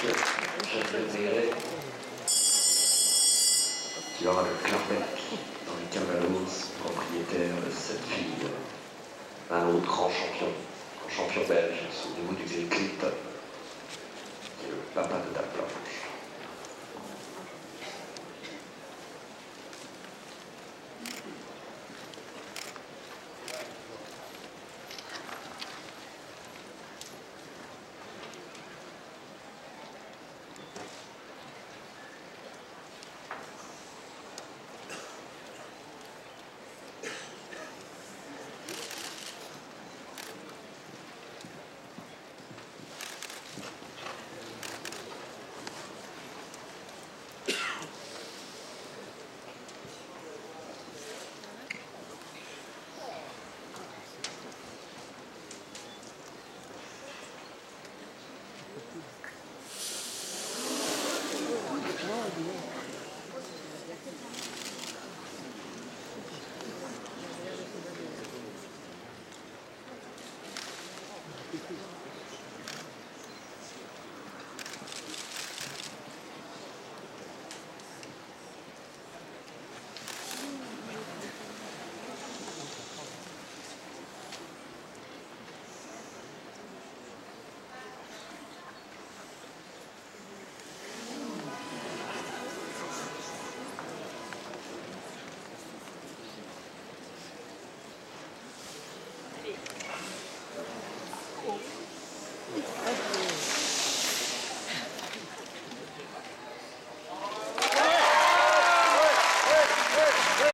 que je dirais Georges Clarbec, Henri Camalos, propriétaire de cette fille, un autre grand champion, grand champion belge, au niveau du Clinton, qui est le papa de Dapper. Gracias.